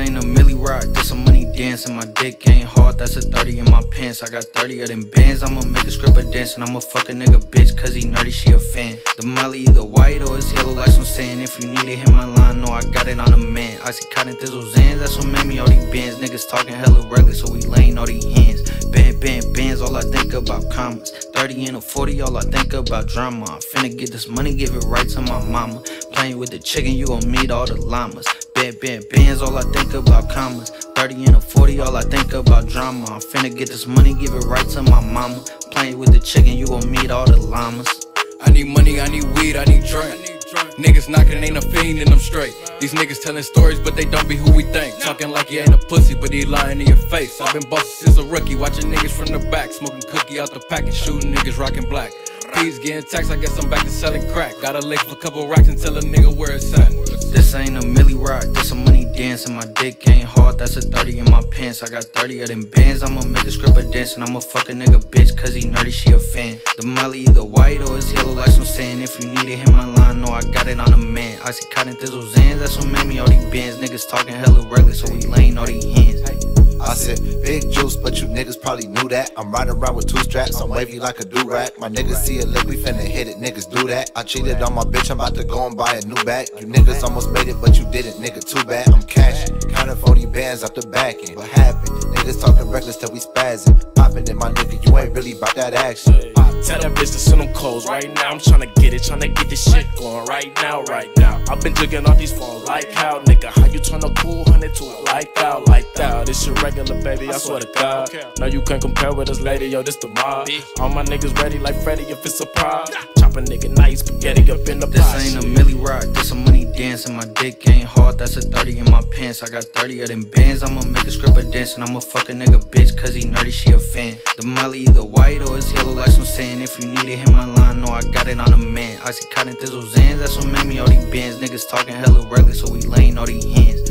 ain't a milli rock, this some money dance, my dick ain't hard, that's a 30 in my pants. I got 30 of them bands, I'ma make a stripper dance, and I'ma fuck a nigga bitch, cause he nerdy, she a fan. The molly either white or it's yellow, like some sand. If you need it, hit my line, no, I got it on the man. I see cotton thizzle zans, that's what made me all these bands. Niggas talking hella reckless, so we laying all these hands. Band, band, bands, all I think about commas. 30 and a 40, all I think about drama. I'm finna get this money, give it right to my mama. Playing with the chicken, you gon' meet all the llamas. Band, band, bands, all I think about commas. 30 and a 40, all I think about drama. I'm finna get this money, give it right to my mama. Playing with the chicken, you gon' meet all the llamas. I need money, I need weed, I need drink. Niggas knocking ain't a fiend and I'm straight. These niggas telling stories, but they don't be who we think. Talking like you ain't a pussy, but he lying in your face. I've been bossing since a rookie, watching niggas from the back, smoking cookie out the pack and shooting niggas rocking black. P's getting taxed, I guess I'm back to selling crack. Got a lick for a couple racks and tell a nigga where it's at. This ain't a milli rock, this a money dance, and my dick ain't hard, that's a 30 in my pants. I got 30 of them bands, I'ma make a stripper dance, and I'ma fuck a nigga bitch, cause he nerdy, she a fan. The molly either white or it's yellow, like some sand. If you need it, hit my line, no, I got it on the man. I see cotton thizzle zans, that's what made me all these bands. Niggas talking hella reckless, so we laying all these hands. I said, big juice, but you niggas probably knew that. I'm riding around with two straps, I'm wavy like a do-rag. My niggas see a lick, we finna hit it, niggas do that. I cheated on my bitch, I'm about to go and buy a new bag. You niggas almost made it, but you didn't, nigga, too bad. I'm 40 bands off the back end. What happened? Niggas talking reckless till we spazzing. Popping in my nigga, you ain't really about that action. Tell that bitch to send them clothes right now. I'm tryna get it, tryna get this shit going right now, right now. I've been jigging off these phones like how, nigga. How you turn a cool hundred to a like out, like that? This shit regular, baby. I swear to God. No, you can't compare with this lady, yo. This the mob. All my niggas ready like Freddy if it's a pride. A nigga nice spaghetti up in the This pot. ain't a milli rock, this a money dance, and my dick ain't hard, that's a 30 in my pants. I got 30 of them bands, I'ma make a stripper dance, and I'ma fuck a nigga bitch, cause he nerdy, she a fan. The molly either white or it's yellow, like some sand. If you need it, hit my line, no, I got it on the man. I see cotton thizzle zans, that's what made me all these bands. Niggas talking hella reckless, so we laying all these hands.